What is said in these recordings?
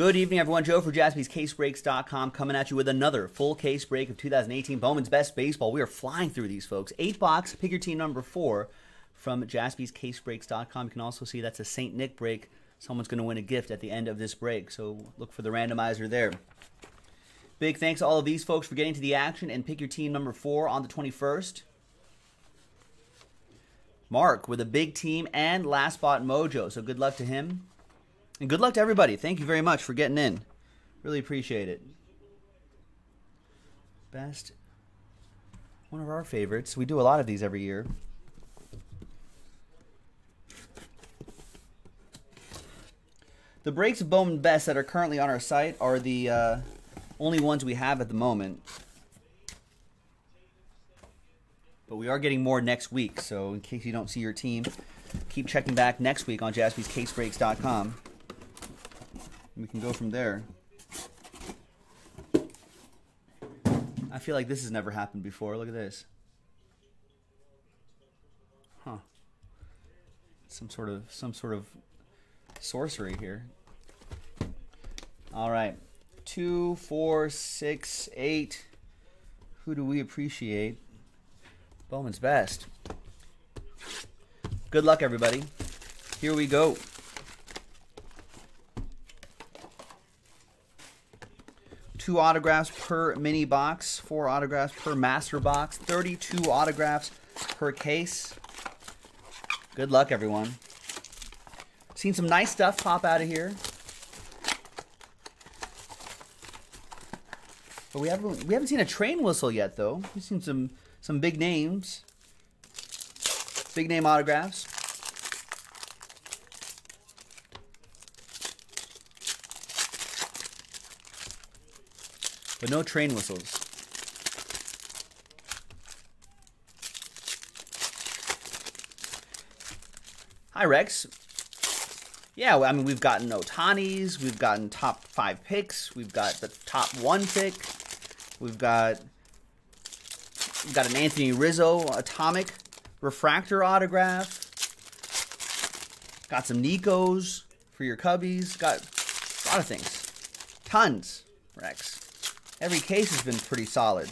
Good evening, everyone. Joe for jaspyscasebreaks.com coming at you with another full case break of 2018 Bowman's Best Baseball. We are flying through these, folks. Eight box, pick your team number four from jaspyscasebreaks.com. You can also see that's a St. Nick break. Someone's going to win a gift at the end of this break, so look for the randomizer there. Big thanks to all of these folks for getting to the action and pick your team number four on the 21st. Mark with a big team and last spot mojo, so good luck to him. And good luck to everybody. Thank you very much for getting in. Really appreciate it. Best. One of our favorites. We do a lot of these every year. The breaks Bowman Best that are currently on our site are the uh, only ones we have at the moment. But we are getting more next week, so in case you don't see your team, keep checking back next week on jaspyscasebreaks.com. We can go from there. I feel like this has never happened before. Look at this. Huh. Some sort of some sort of sorcery here. All right. Two, four, six, eight. Who do we appreciate? Bowman's best. Good luck, everybody. Here we go. Two autographs per mini box, four autographs per master box, 32 autographs per case. Good luck, everyone. Seen some nice stuff pop out of here. But we haven't we haven't seen a train whistle yet though. We've seen some some big names. Big name autographs. But no train whistles. Hi, Rex. Yeah, I mean, we've gotten Ohtani's, we've gotten top five picks, we've got the top one pick, we've got we've got an Anthony Rizzo atomic refractor autograph, got some Nicos for your cubbies, got a lot of things, tons, Rex. Every case has been pretty solid.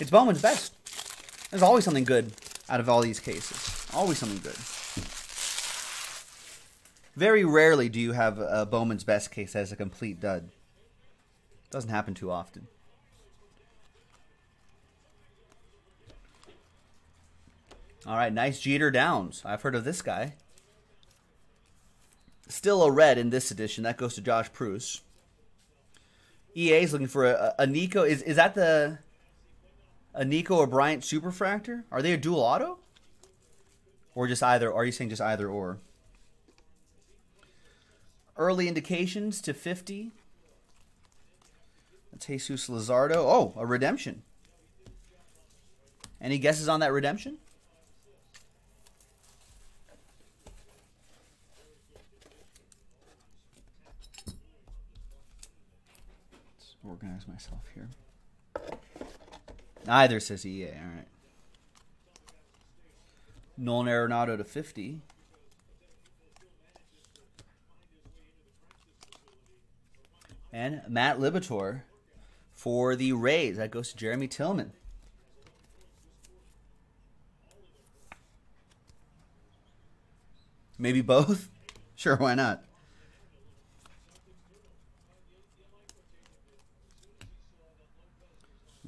It's Bowman's best. There's always something good out of all these cases. Always something good. Very rarely do you have a Bowman's best case as a complete dud. Doesn't happen too often. All right, nice Jeter Downs. I've heard of this guy. Still a red in this edition. That goes to Josh Pruce. EA is looking for a, a Nico. Is is that the a Nico or Bryant Superfractor? Are they a dual auto? Or just either? Are you saying just either or? Early indications to 50. That's Jesus Luzardo. Oh, a redemption. Any guesses on that redemption? Organize myself here. Neither says EA. All right. Nolan Arenado to 50. And Matt Liberatore for the Rays. That goes to Jeremy Tillman. Maybe both? Sure, why not?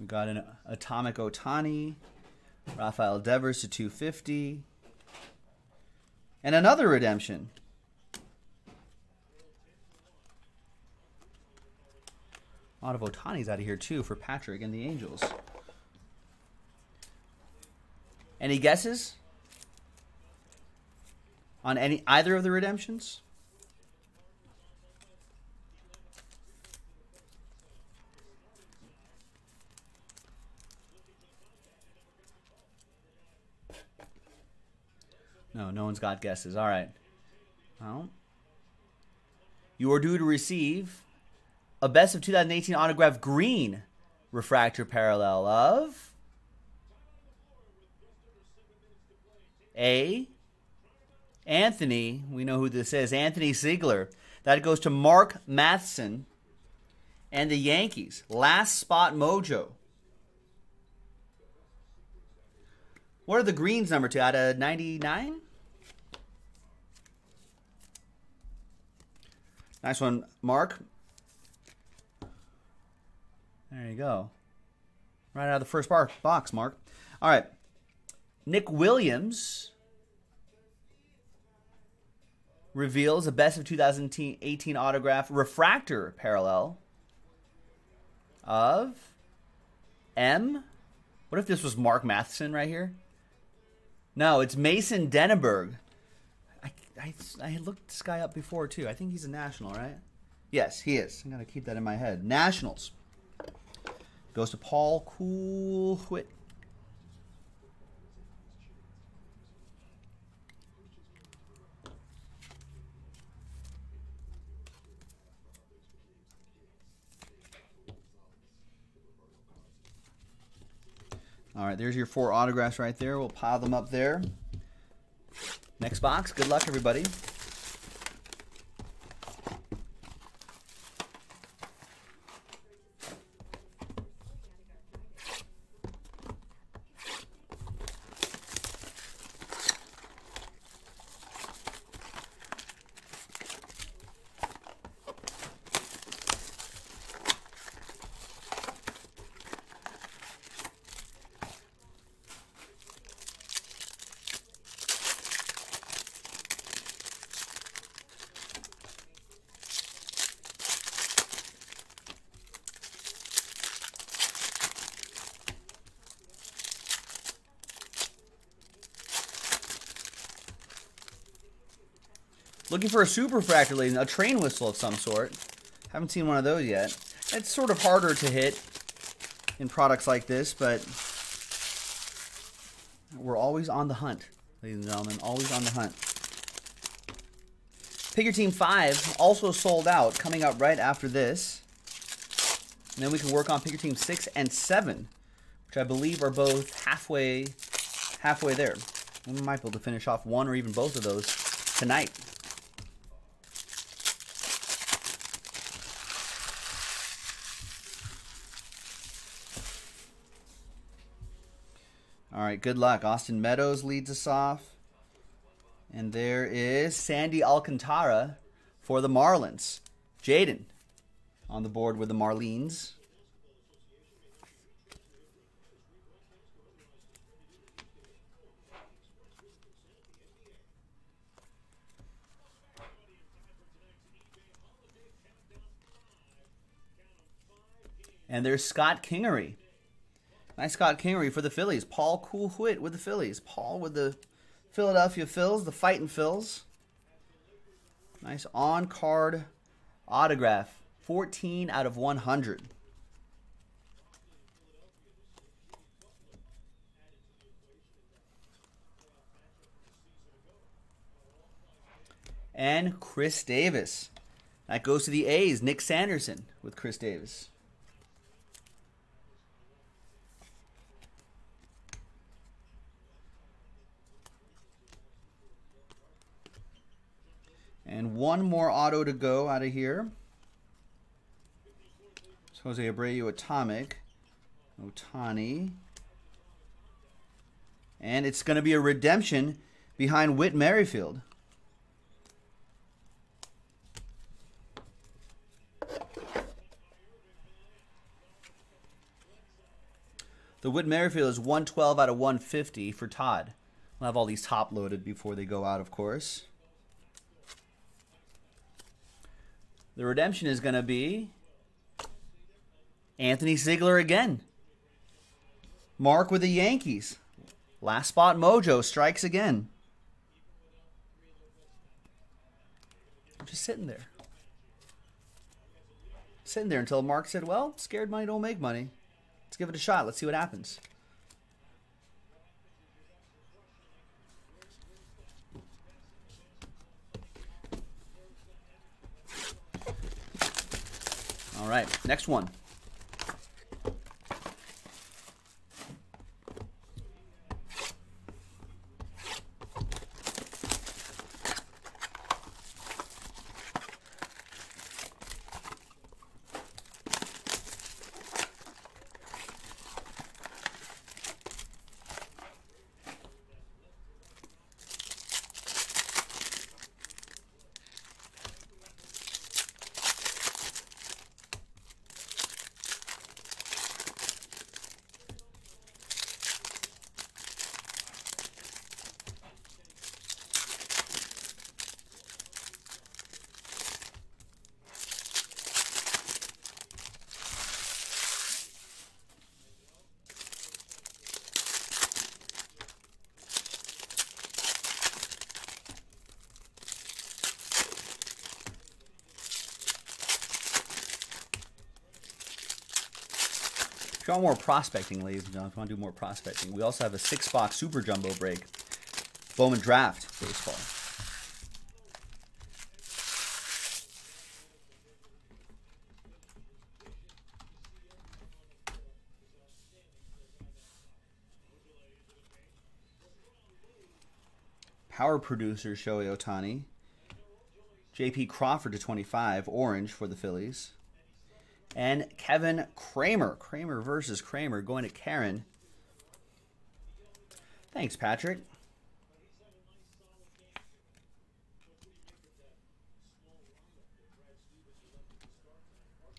We got an Atomic Ohtani, Rafael Devers to 250, and another redemption. A lot of Ohtani's out of here too for Patrick and the Angels. Any guesses on any either of the redemptions? No, no one's got guesses. All right. Well, you are due to receive a best of 2018 autograph green refractor parallel of A. Anthony, we know who this is, Anthony Seigler. That goes to Mark Matheson and the Yankees. Last spot mojo. What are the greens number to out of 99? Nice one, Mark. There you go. Right out of the first bar- box, Mark. All right. Nick Williams reveals a best of 2018 autograph refractor parallel of M. What if this was Mark Matheson right here? No, it's Mason Denaburg. I, I, looked this guy up before too. I think he's a national, right? Yes, he is. I'm gonna keep that in my head. Nationals goes to Paul Coolwhit. All right, there's your four autographs right there. We'll pile them up there. Next box. Good luck, everybody. Looking for a super ladies. A train whistle of some sort. Haven't seen one of those yet. It's sort of harder to hit in products like this, but we're always on the hunt, ladies and gentlemen. Always on the hunt. Figure Team 5 also sold out, coming up right after this. And then we can work on Figure Team 6 and 7, which I believe are both halfway halfway there. We might be able to finish off one or even both of those tonight. Right, good luck. Austin Meadows leads us off. And there is Sandy Alcantara for the Marlins. Jaden on the board with the Marlins. And there's Scott Kingery. Nice Scott Kingery for the Phillies. Paul Coolwhit with the Phillies. Paul with the Philadelphia Phils, the fighting Phils. Nice on card autograph. 14 out of 100. And Chris Davis. That goes to the A's. Nick Sanderson with Chris Davis. And one more auto to go out of here. It's Jose Abreu Atomic. Ohtani. And it's going to be a redemption behind Whit Merrifield. The Whit Merrifield is 112 out of 150 for Todd. We'll have all these top loaded before they go out, of course. The redemption is going to be Anthony Seigler again. Mark with the Yankees. Last spot mojo strikes again. I'm just sitting there. Sitting there until Mark said, Well, scared money don't make money. Let's give it a shot. Let's see what happens. Right, next one. Want more prospecting, ladies and gentlemen, if you want to do more prospecting, we also have a six box super jumbo break. Bowman Draft Baseball. Power producer Shohei Ohtani. JP Crawford to 25, orange for the Phillies. And Kevin Kramer. Kramer versus Kramer going to Karen. Thanks, Patrick.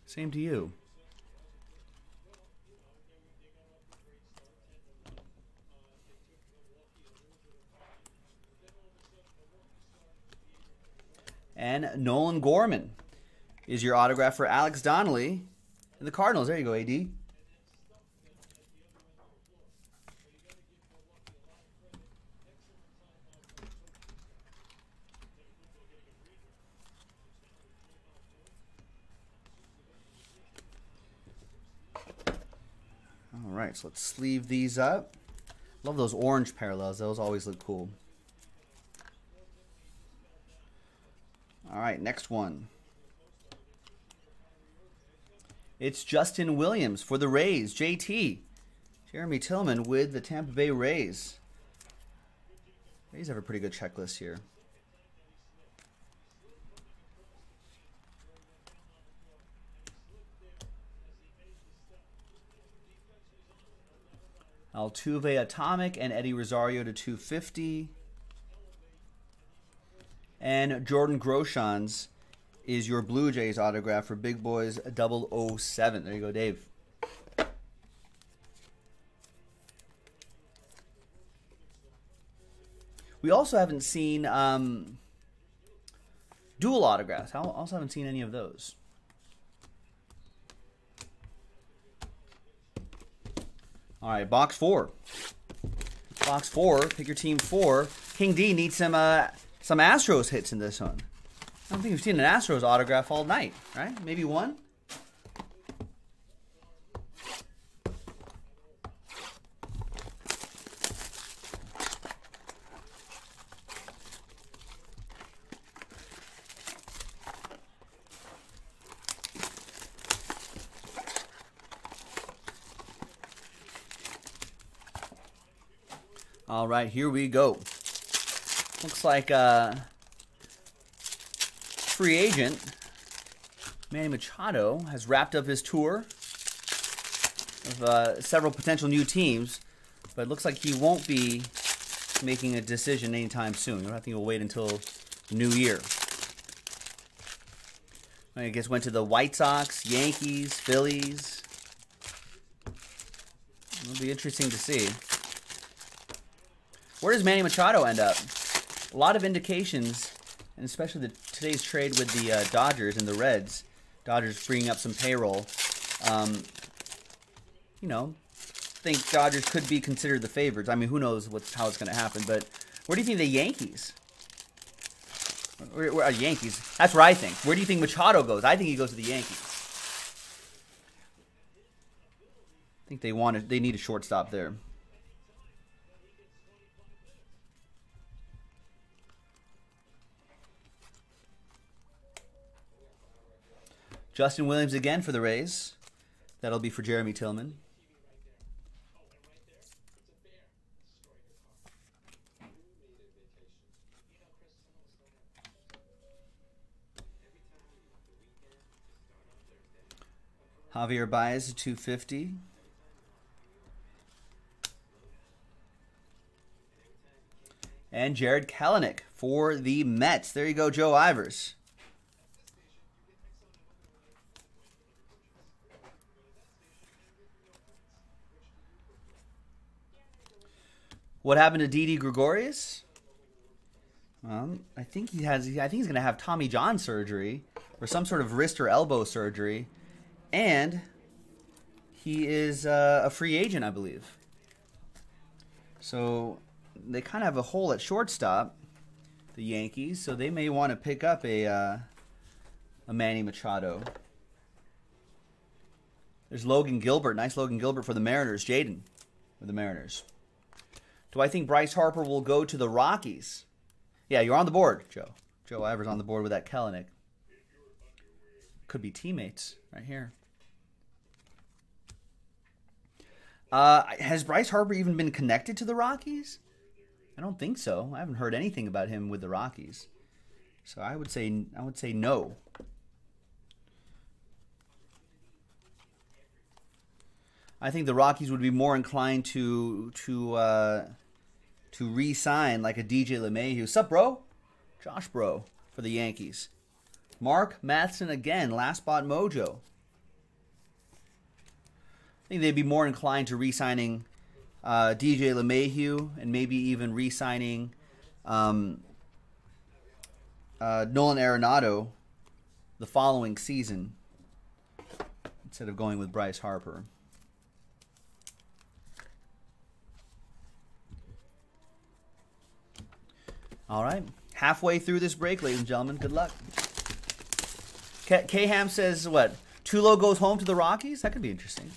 Same to you. And Nolan Gorman is your autograph for Alex Donnelly and the Cardinals. There you go, AD. All right, so let's sleeve these up. Love those orange parallels. Those always look cool. All right, next one. It's Justin Williams for the Rays. JT. Jeremy Tillman with the Tampa Bay Rays. Rays have a pretty good checklist here. Altuve Atomic and Eddie Rosario to 250. And Jordan Groshans is your Blue Jays autograph for Big Boys 007. There you go, Dave. We also haven't seen um, dual autographs. I also haven't seen any of those. All right, box four. Box four, pick your team four. King D needs some uh, some Astros hits in this one. I don't think we've seen an Astros autograph all night, right? Maybe one? All right, here we go. Looks like uh, free agent Manny Machado has wrapped up his tour of uh, several potential new teams, but it looks like he won't be making a decision anytime soon. I think he'll wait until new year. I guess went to the White Sox, Yankees, Phillies. It'll be interesting to see. Where does Manny Machado end up? a lot of indications, and especially the, today's trade with the uh, Dodgers and the Reds, Dodgers freeing up some payroll. Um, you know, think Dodgers could be considered the favorites. I mean, who knows what's how it's going to happen? But where do you think the Yankees? Where, where, uh, Yankees. That's where I think. Where do you think Machado goes? I think he goes to the Yankees. I think they want They need a shortstop there. Justin Williams again for the Rays. That'll be for Jeremy Tillman. Javier Baez 250. And Jarred Kelenic for the Mets. There you go, Joe Ivers. What happened to Didi Gregorius? Um, I think he has. I think he's going to have Tommy John surgery or some sort of wrist or elbow surgery, and he is uh, a free agent, I believe. So they kind of have a hole at shortstop, the Yankees. So they may want to pick up a uh, a Manny Machado. There's Logan Gilbert. Nice Logan Gilbert for the Mariners. Jaden with the Mariners. Do I think Bryce Harper will go to the Rockies? Yeah, you're on the board, Joe. Joe Ivers on the board with that Kelenic. Could be teammates right here. Uh, has Bryce Harper even been connected to the Rockies? I don't think so. I haven't heard anything about him with the Rockies. So I would say I would say no. I think the Rockies would be more inclined to to uh, to re-sign like a DJ LeMahieu. Sup, bro? Josh, bro, for the Yankees. Mark Matheson again, last spot mojo. I think they'd be more inclined to re-signing uh, DJ LeMahieu and maybe even re-signing um, uh, Nolan Arenado the following season instead of going with Bryce Harper. All right. Halfway through this break, ladies and gentlemen. Good luck. K, Ham says what? Tulo goes home to the Rockies? That could be interesting.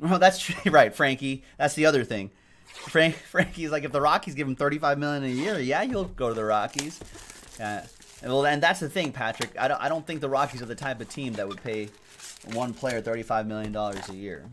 Well, that's right, Frankie. That's the other thing. Frank, Frankie's like, if the Rockies give him thirty-five million a year, yeah, you'll go to the Rockies. Well, and that's the thing, Patrick. I don't, I don't think the Rockies are the type of team that would pay one player thirty-five million dollars a year.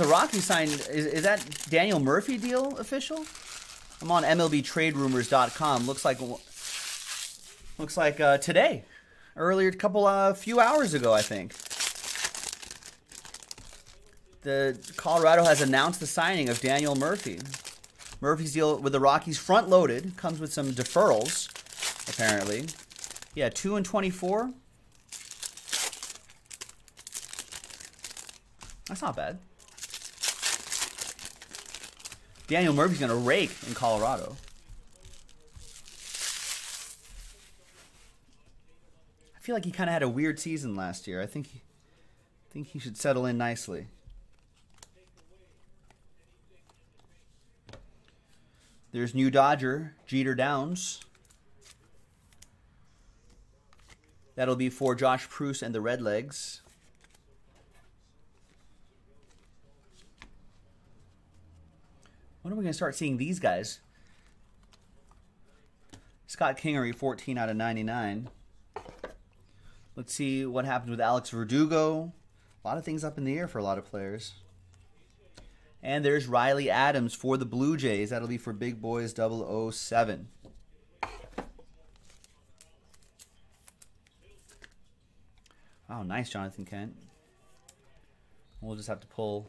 The Rockies signed. Is, is that Daniel Murphy deal official? I'm on MLBTradeRumors.com. Looks like looks like uh, today, earlier, a couple uh, few hours ago, I think. The Colorado has announced the signing of Daniel Murphy. Murphy's deal with the Rockies front loaded comes with some deferrals, apparently. Yeah, two and twenty-four. That's not bad. Daniel Murphy's going to rake in Colorado. I feel like he kind of had a weird season last year. I think he, I think he should settle in nicely. There's new Dodger, Jeter Downs. That'll be for Josh Proust and the Redlegs. When are we going to start seeing these guys? Scott Kingery, 14 out of 99. Let's see what happens with Alex Verdugo. A lot of things up in the air for a lot of players. And there's Riley Adams for the Blue Jays. That'll be for Big Boys 007. Oh, nice, Jonathan Kent. We'll just have to pull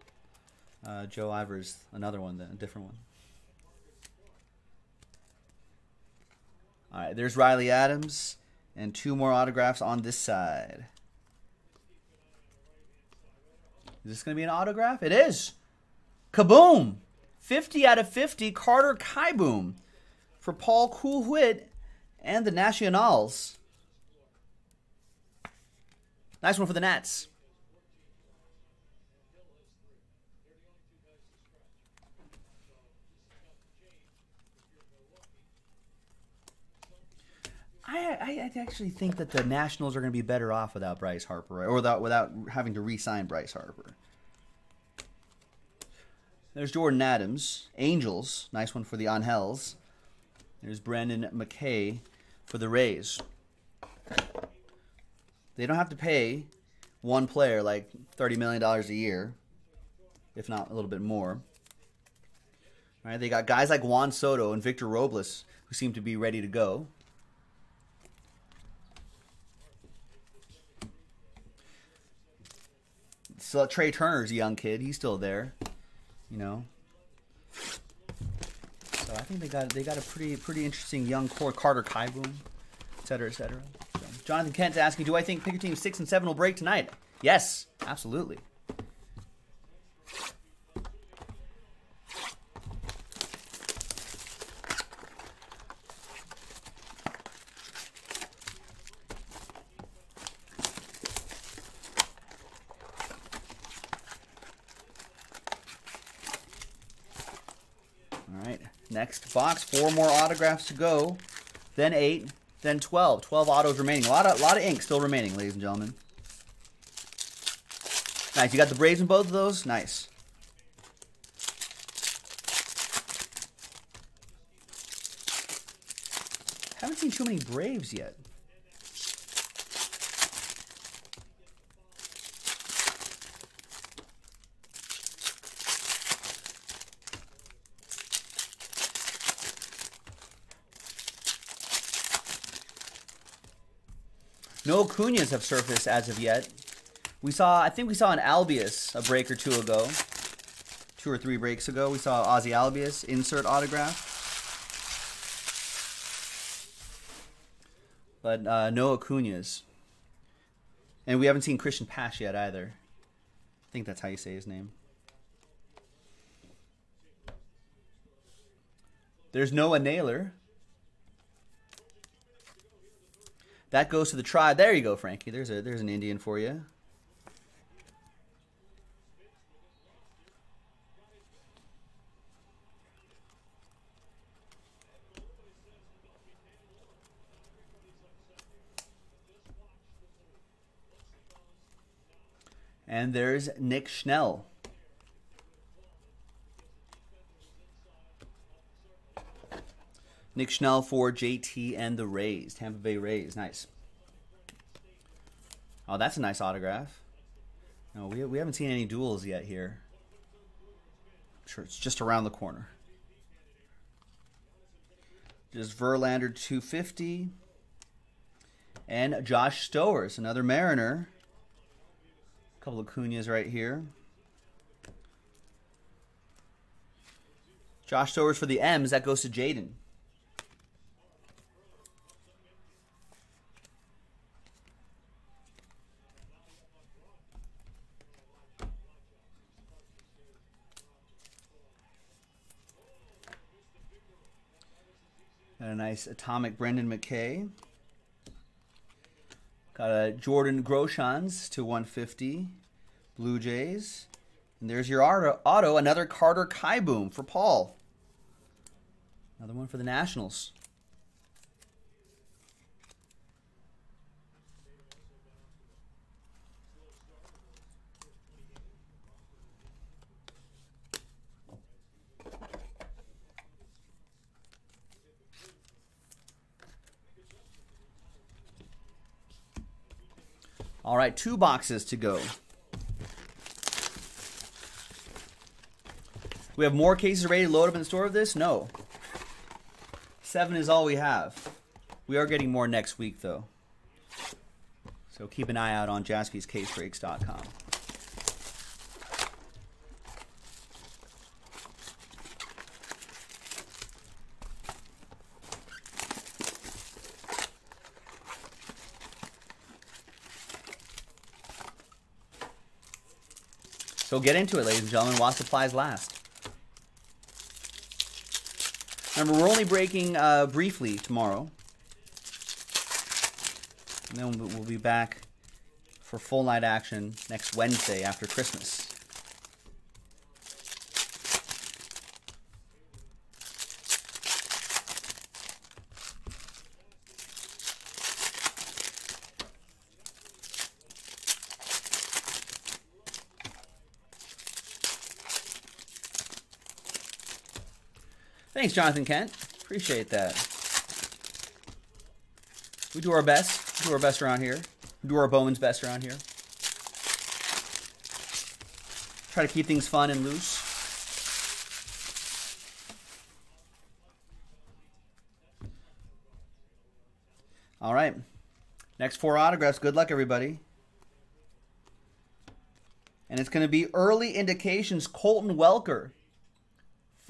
uh, Joe Ivers, another one, then a different one. All right, there's Riley Adams, and two more autographs on this side. Is this going to be an autograph? It is. Kaboom! 50 out of 50, Carter Kieboom for Paul Coolwhit and the Nationals. Nice one for the Nats. I, I actually think that the Nationals are going to be better off without Bryce Harper, or without without having to re-sign Bryce Harper. There's Jordyn Adams, Angels, nice one for the Angels. There's Brendan McKay for the Rays. They don't have to pay one player like thirty million dollars a year, if not a little bit more. All right, they got guys like Juan Soto and Victor Robles who seem to be ready to go. Still, Trea Turner's a young kid. He's still there. You know. So I think they got they got a pretty pretty interesting young core. Carter Kieboom, et cetera, et cetera. So, Jonathan Kent's asking, do I think Picker Team 6 and 7 will break tonight? Yes, absolutely. All right, next box. Four more autographs to go. Then eight, then 12. 12 autos remaining. A lot of, a lot of ink still remaining, ladies and gentlemen. Nice. You got the Braves in both of those? Nice. Haven't seen too many Braves yet. No Acuñas have surfaced as of yet. We saw, I think we saw an Albies a break or two ago. Two or three breaks ago, we saw Ozzy Albies insert autograph. But uh, no Acuñas. And we haven't seen Cristian Pache yet either. I think that's how you say his name. There's Noah Naylor. That goes to the tribe. There you go, Frankie. There's a there's an Indian for you. And there's Nick Schnell. Nick Schnell for JT and the Rays, Tampa Bay Rays. Nice. Oh, that's a nice autograph. No, we, we haven't seen any duals yet here. I'm sure it's just around the corner. Just Verlander 250. And Josh Stowers, another Mariner. A couple of Cunhas right here. Josh Stowers for the M's. That goes to Jaden. A nice atomic Brendan McKay. Got a Jordan Groshans to 150. Blue Jays. And there's your auto, another Carter Kieboom for Paul. Another one for the Nationals. Right, two boxes to go. We have more cases ready to load up in the store of this? No. Seven is all we have. We are getting more next week, though. So keep an eye out on jaspyscasebreaks.com. So get into it, ladies and gentlemen, while supplies last. Remember, we're only breaking uh, briefly tomorrow. And then we'll be back for full night action next Wednesday after Christmas. Thanks, Jonathan Kent. Appreciate that. We do our best. We do our best around here. We do our Bowman's best around here. Try to keep things fun and loose. All right. Next four autographs. Good luck, everybody. And it's going to be early indications. Colton Welker.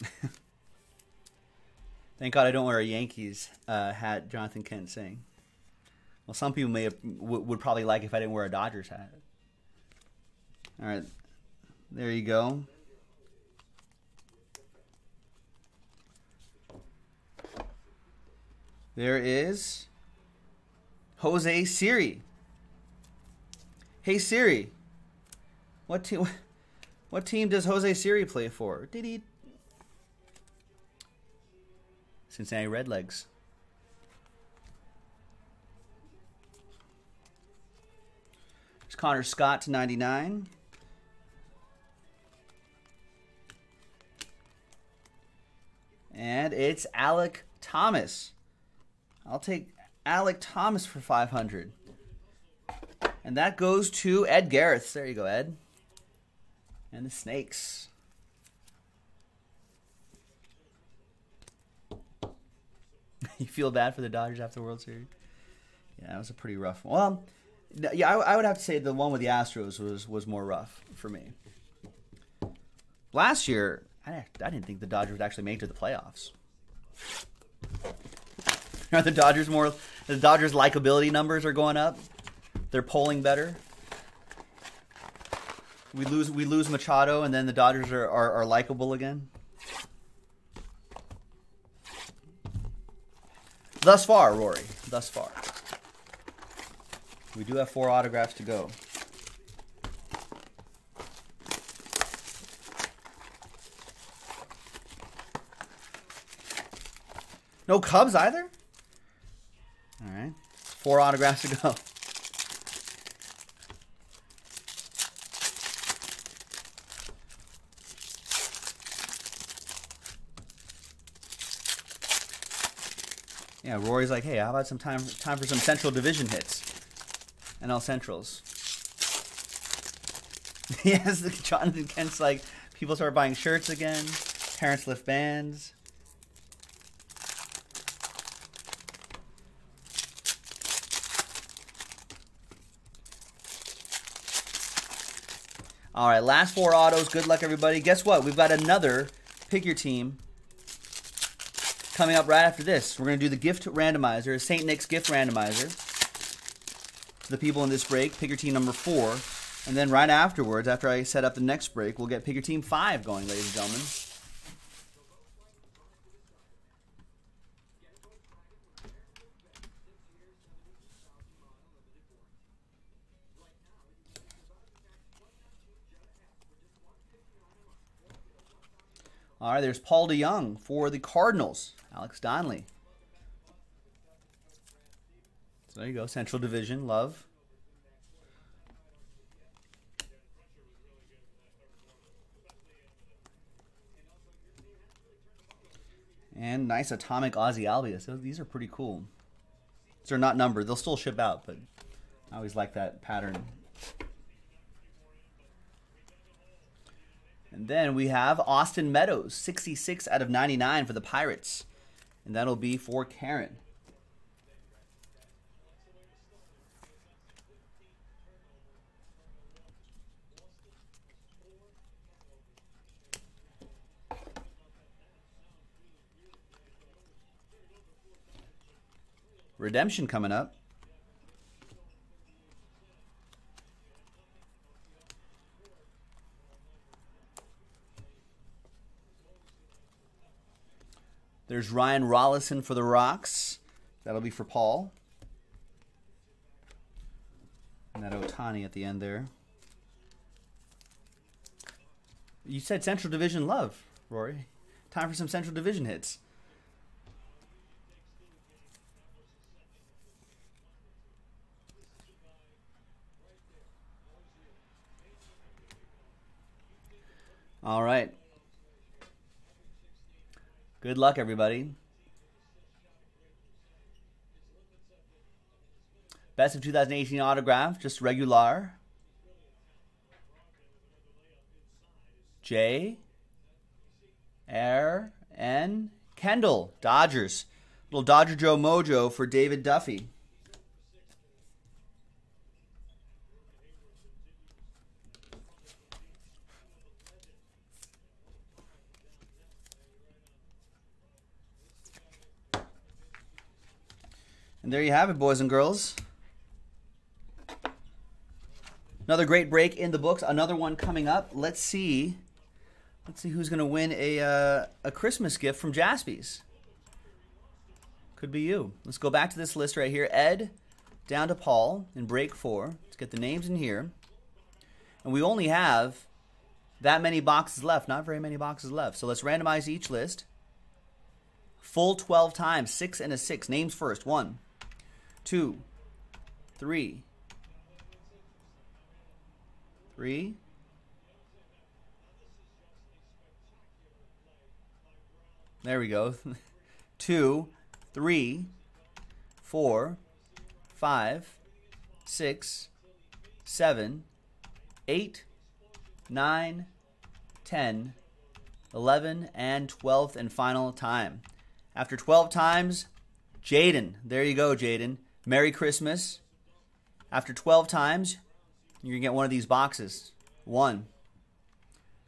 Thank God I don't wear a Yankees uh, hat, Jonathan Kent saying. Well, some people may have, w- would probably like if I didn't wear a Dodgers hat. All right, there you go. There is Jose Siri. Hey Siri, what team? What team does Jose Siri play for? Did he? Cincinnati Redlegs. There's Connor Scott to 99. And it's Alek Thomas. I'll take Alek Thomas for 500. And that goes to Ed Gareth. There you go, Ed. And the Snakes. you feel bad for the Dodgers after the World Series? Yeah, that was a pretty rough one. Well, yeah, I, I would have to say the one with the Astros was, was more rough for me. Last year, I, I didn't think the Dodgers would actually make it to the playoffs. Are the Dodgers more? The Dodgers' likability numbers are going up. They're polling better. We lose we lose Machado, and then the Dodgers are, are, are likable again. Thus far, Rory. Thus far. We do have four autographs to go. No Cubs either? All right. Four autographs to go. Yeah, Rory's like, hey, how about some time time for some Central Division hits? And all Centrals. yes, the Jonathan Kent's like, people start buying shirts again. Parents lift bands. All right, last four autos. Good luck, everybody. Guess what? We've got another pick your team coming up right after this. We're going to do the gift randomizer, St. Nick's gift randomizer. To the people in this break, pick your team number four. And then right afterwards, after I set up the next break, we'll get pick your team five going, ladies and gentlemen. All right, there's Paul DeJong for the Cardinals. Alex Donnelly. So there you go, Central Division, love. And nice atomic Ozzy Albies. So these are pretty cool. These are not numbered. They'll still ship out, but I always like that pattern. And then we have Austin Meadows, 66 out of 99 for the Pirates. And that'll be for Karen. Redemption coming up. There's Ryan Rolison for the Rocks. That'll be for Paul. And that Ohtani at the end there. You said Central Division love, Rory. Time for some Central Division hits. All right. Good luck, everybody. Best of 2018 autograph, just regular. J. Air N. Kendall, Dodgers. Little Dodger Joe Mojo for David Duffy. And there you have it, boys and girls. Another great break in the books. Another one coming up. Let's see. Let's see who's going to win a uh, a Christmas gift from Jaspy's. Could be you. Let's go back to this list right here. Ed down to Paul in break four. Let's get the names in here. And we only have that many boxes left. Not very many boxes left. So let's randomize each list. Full 12 times. Six and a six. Names first. One, two, three, three. There we go. two, three, four, five, six, seven, eight, nine, ten, eleven, and 12th and final time. After 12 times, Jaden. There you go, Jaden. Merry Christmas. After 12 times, you're going to get one of these boxes. One,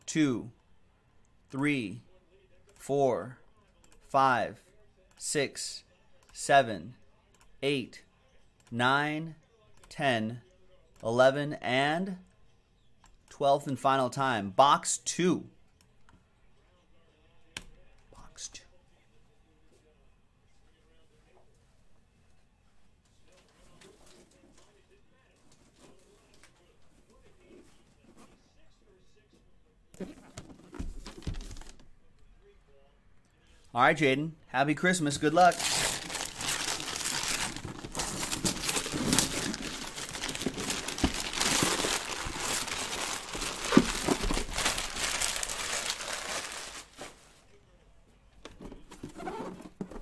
two, three, four, five, six, seven, eight, nine, ten, eleven, and 12th and final time. Box two. Box two. All right, Jaden. Happy Christmas. Good luck.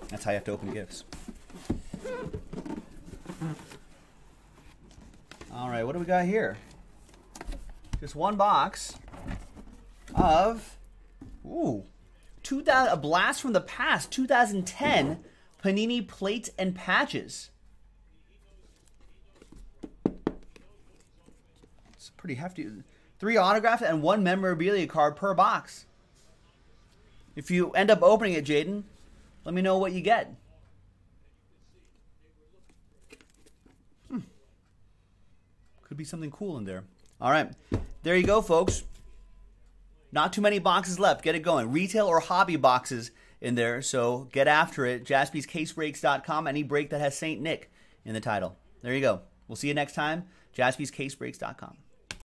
That's how you have to open gifts. All right, what do we got here? Just one box of, ooh, 2000, a blast from the past, 2010 Panini plates and patches. It's pretty hefty. Three autographs and one memorabilia card per box. If you end up opening it, Jaden, let me know what you get. Hmm. Could be something cool in there. All right. There you go, folks. Not too many boxes left. Get it going. Retail or hobby boxes in there, so get after it. JaspysCaseBreaks.com. Any break that has St. Nick in the title. There you go. We'll see you next time. JaspysCaseBreaks.com.